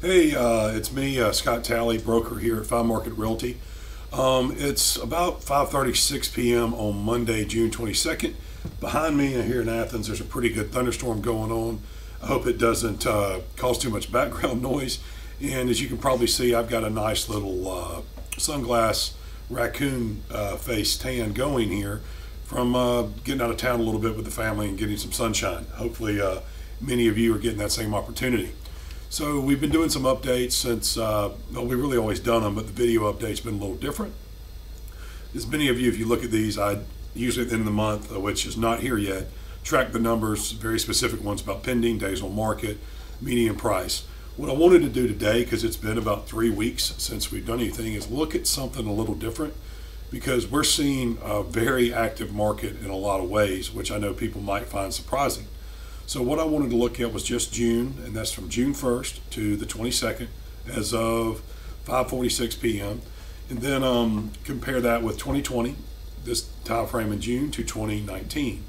Hey, uh, it's me, uh, Scott Talley, broker here at Five Market Realty. Um, it's about 5:36 p.m. on Monday, June 22nd. Behind me here in Athens, there's a pretty good thunderstorm going on. I hope it doesn't uh, cause too much background noise. And as you can probably see, I've got a nice little uh, sunglass raccoon uh, face tan going here from uh, getting out of town a little bit with the family and getting some sunshine. Hopefully, many of you are getting that same opportunity. So we've been doing some updates since, uh, well, we've really always done them, but the video update's been a little different. As many of you, if you look at these, I usually at the end of the month, uh, which is not here yet, track the numbers, very specific ones about pending, days on market, median price. What I wanted to do today, because it's been about three weeks since we've done anything, is look at something a little different because we're seeing a very active market in a lot of ways, which I know people might find surprising. So what I wanted to look at was just June, and that's from June 1st to the 22nd, as of 5:46 p.m. And then um, compare that with 2020, this time frame in June to 2019.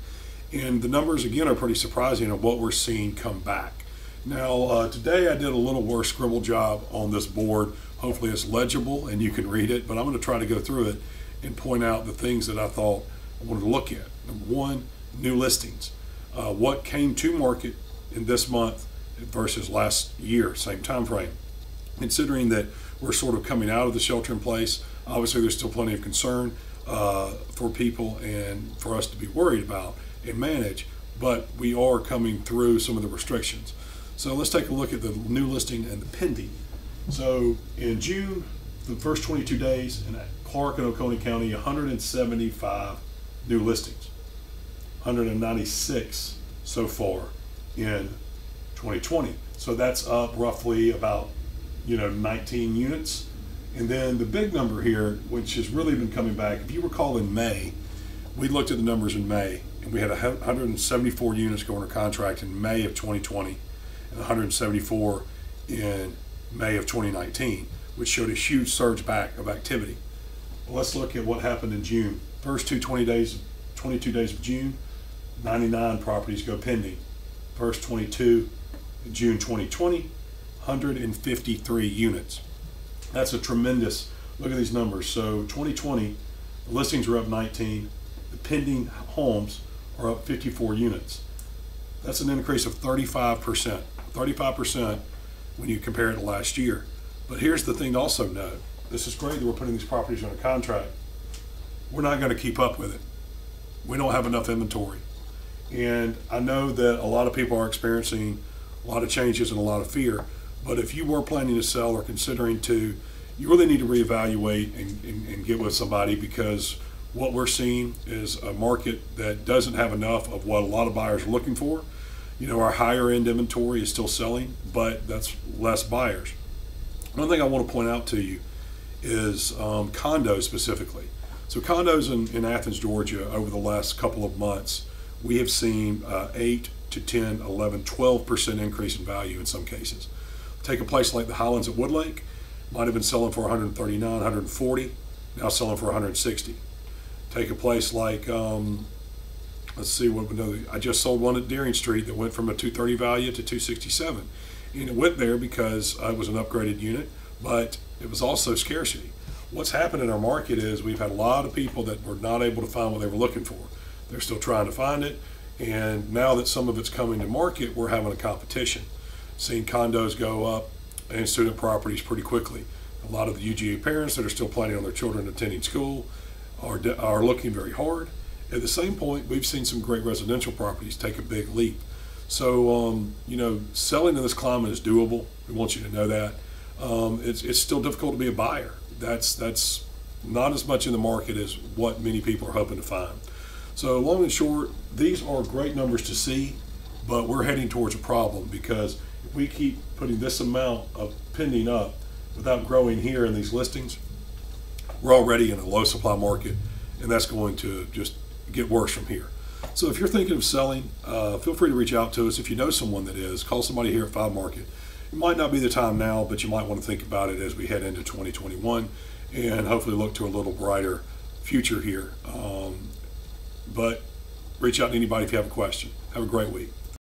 And the numbers again are pretty surprising of what we're seeing come back. Now uh, today I did a little worse scribble job on this board. Hopefully it's legible and you can read it, but I'm going to try to go through it and point out the things that I thought I wanted to look at. Number one, new listings uh, what came to market in this month versus last year, same time frame. Considering that we're sort of coming out of the shelter in place, obviously there's still plenty of concern uh, for people and for us to be worried about and manage, but we are coming through some of the restrictions. So let's take a look at the new listing and the pending. So in June, the first 22 days in Clarke and Oconee County, 175 new listings. 196 so far in 2020. So that's up roughly about, you know, 19 units. And then the big number here, which has really been coming back, if you recall in May, we looked at the numbers in May and we had 174 units going under contract in May of 2020 and 174 in May of 2019, which showed a huge surge back of activity. Well, let's look at what happened in June. First two 20 days, 22 days of June, 99 properties go pending. First 22, June 2020, 153 units. That's a tremendous, look at these numbers. So 2020, the listings are up 19, the pending homes are up 54 units. That's an increase of 35%. 35% when you compare it to last year. But here's the thing to also note. This is great that we're putting these properties under contract. We're not going to keep up with it. We don't have enough inventory. And I know that a lot of people are experiencing a lot of changes and a lot of fear. But if you were planning to sell or considering to, you really need to reevaluate and, and, and get with somebody because what we're seeing is a market that doesn't have enough of what a lot of buyers are looking for. You know, our higher end inventory is still selling, but that's less buyers. One thing I want to point out to you is um, condos specifically. So, condos in, in Athens, Georgia, over the last couple of months we have seen uh, 8 to 10, 11, 12% increase in value in some cases. Take a place like the Highlands at Woodlake, might have been selling for 139, 140, now selling for 160. Take a place like, um, let's see what we know. I just sold one at Dearing Street that went from a 230 value to 267. And it went there because uh, it was an upgraded unit, but it was also scarcity. What's happened in our market is we've had a lot of people that were not able to find what they were looking for. They're still trying to find it. And now that some of it's coming to market, we're having a competition. Seeing condos go up and student properties pretty quickly. A lot of the UGA parents that are still planning on their children attending school are, are looking very hard. At the same point, we've seen some great residential properties take a big leap. So, um, you know, selling in this climate is doable. We want you to know that. Um, it's, it's still difficult to be a buyer. That's, that's not as much in the market as what many people are hoping to find. So long and short, these are great numbers to see, but we're heading towards a problem because if we keep putting this amount of pending up without growing here in these listings, we're already in a low supply market, and that's going to just get worse from here. So if you're thinking of selling, uh, feel free to reach out to us. If you know someone that is, call somebody here at Five Market. It might not be the time now, but you might want to think about it as we head into 2021 and hopefully look to a little brighter future here. Um, but reach out to anybody if you have a question. Have a great week.